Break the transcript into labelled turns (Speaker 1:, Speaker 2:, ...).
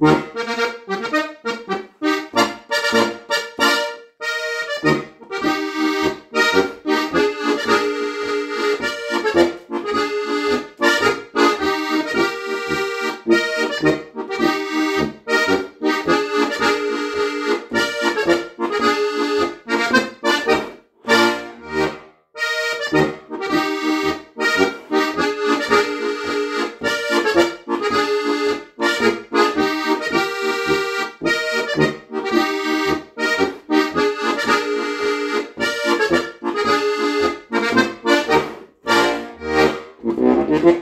Speaker 1: Música Mm-hmm.